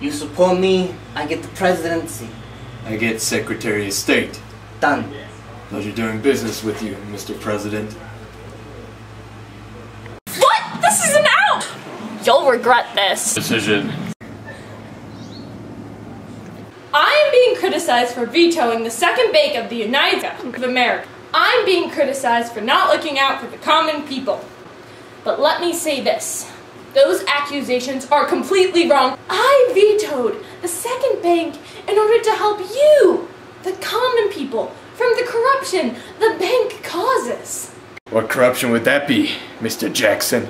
You support me, I get the presidency. I get Secretary of State. Done. Pleasure doing business with you, Mr. President. What? This isn't out! You'll regret this. Decision. I am being criticized for vetoing the second bank of the United States of America. I'm being criticized for not looking out for the common people. But let me say this. Those accusations are completely wrong. I vetoed the second bank in order to help you, the common people, from the corruption the bank causes. What corruption would that be, Mr. Jackson?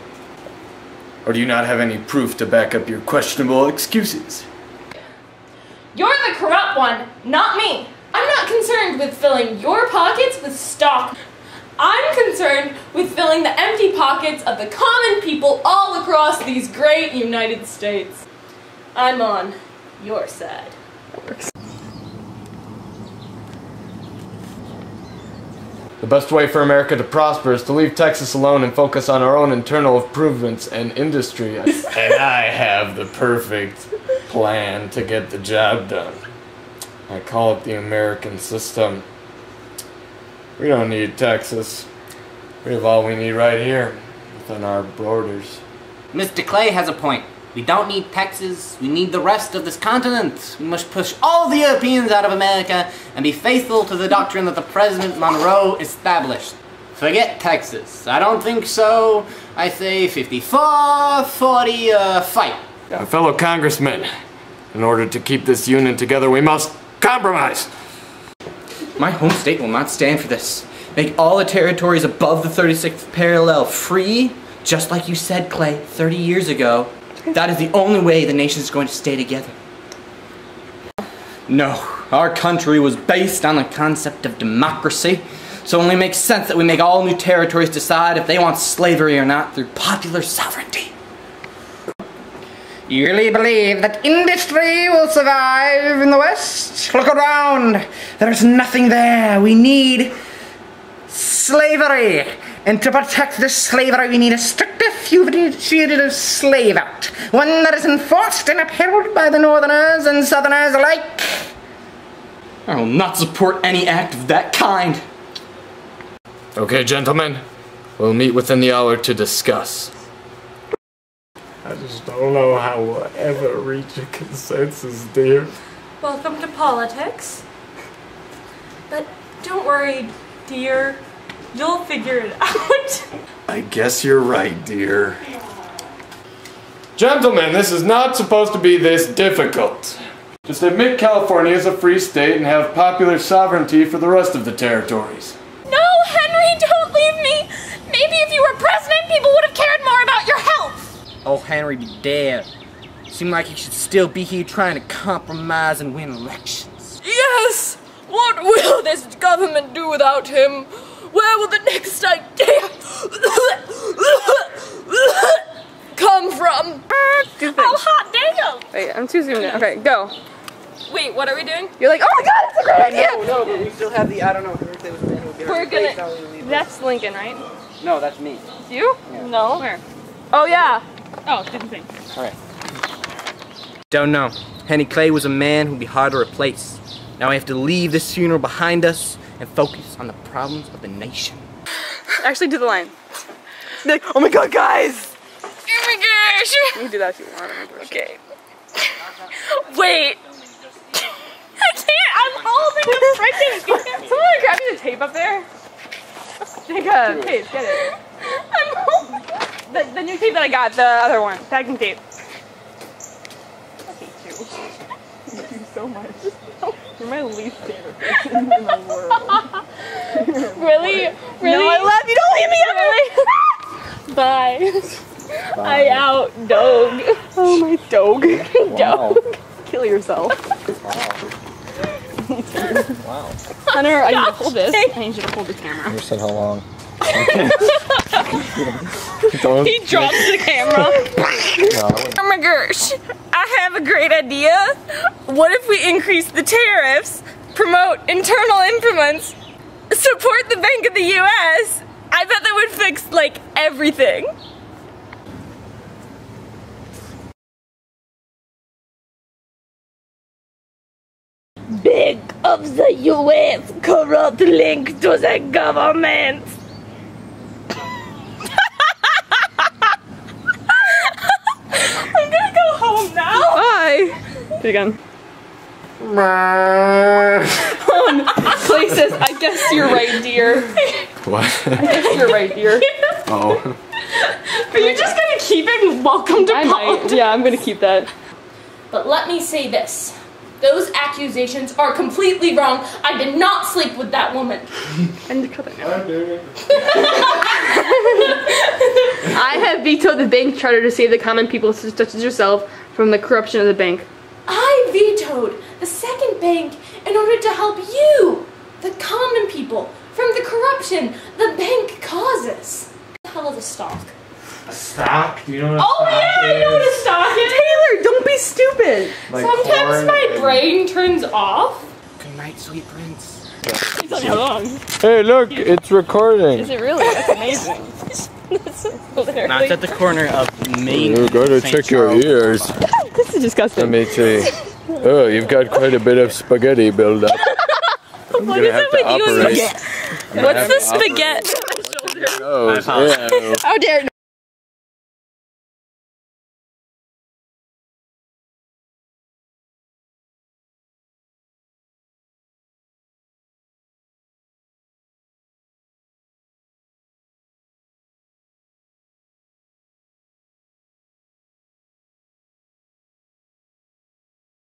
Or do you not have any proof to back up your questionable excuses? You're the corrupt one, not me. I'm not concerned with filling your pockets with stock. I'm concerned with filling the empty pockets of the common people all across these great United States. I'm on your side. The best way for America to prosper is to leave Texas alone and focus on our own internal improvements and industry. and I have the perfect plan to get the job done. I call it the American system. We don't need Texas. We have all we need right here, within our borders. Mr. Clay has a point. We don't need Texas, we need the rest of this continent. We must push all the Europeans out of America and be faithful to the doctrine that the President Monroe established. Forget Texas. I don't think so. I say 54, 40, uh, fight. My fellow congressmen, in order to keep this union together, we must compromise. My home state will not stand for this. Make all the territories above the 36th parallel free, just like you said, Clay, 30 years ago. That is the only way the nation is going to stay together. No, our country was based on the concept of democracy, so it only makes sense that we make all new territories decide if they want slavery or not through popular sovereignty. You really believe that industry will survive in the West? Look around. There's nothing there. We need slavery. And to protect this slavery, we need a stricter fugitive slave act. One that is enforced and upheld by the Northerners and Southerners alike. I will not support any act of that kind. Okay, gentlemen, we'll meet within the hour to discuss. I just don't know how we'll ever reach a consensus, dear. Welcome to politics. But don't worry, dear. You'll figure it out. I guess you're right, dear. Gentlemen, this is not supposed to be this difficult. Just admit California is a free state and have popular sovereignty for the rest of the territories. no, Henry, don't leave me. Maybe if you were president, people would have cared more about your health. Oh, Henry be dead. Seem like he should still be here trying to compromise and win elections. Yes! What will this government do without him? Where will the next idea come from? Do Oh, hot damn! Wait, I'm too zoomed in. Okay, go. Wait, what are we doing? You're like, oh my god, it's a great idea! no, but we still have the, I don't know, if it was man who We're gonna. That's Lincoln, right? No, that's me. You? No. Where? Oh yeah. Oh, different thing. Alright. Don't know. Henry Clay was a man who'd be hard to replace. Now we have to leave this funeral behind us and focus on the problems of the nation. Actually, do the line. Like, oh my god, guys! Oh my gosh! You can do that if you want. I don't. Okay. Wait. I can't. I'm holding the freaking. Someone grab me the tape up there. Take a tape, get it. I'm holding. The, the new tape that I got, the other one, packing tape. I hate you. I hate you so much. You're my least favorite person in the world. Really? Really? No, I love you. Don't leave me Bye. ever. I out dog. Oh my dog. Dog. Kill yourself. wow. Hunter, I need to hold this. I need you to hold the camera. You said how long? he drops the camera. oh my gosh, I have a great idea. What if we increase the tariffs, promote internal implements, support the Bank of the U.S.? I bet that would fix, like, everything. Bank of the U.S. corrupt link to the government. Bye. Do it again. Places. I guess you're right, dear. What? I guess you're right, dear. oh. Are you just gonna keep it? Welcome to I might. Yeah, I'm gonna keep that. But let me say this. Those accusations are completely wrong. I did not sleep with that woman. And cut it now. I have vetoed the bank charter to save the common people such as yourself from the corruption of the bank. I vetoed the second bank in order to help you, the common people, from the corruption the bank causes. What the hell is a stock? A stock? Do you know what Oh yeah, I know what a stock is. Taylor, don't be stupid. Sometimes my brain turns off. Good night, sweet prince. He's. Hey, look, it's recording. Is it really? That's amazing. Now it's at the corner of Main. You gotta St. check your ears. this is disgusting. Let disgusting. me see. Oh, you've got quite a bit of spaghetti buildup. I'm What gonna is have it to with you and operate. spaghetti? I'm What's the spaghetti? your nose. I How dare